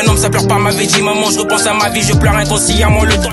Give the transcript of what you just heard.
Un homme ça pleure pas ma vie, dit maman, je repense à ma vie, je pleure inconsciemment le temps.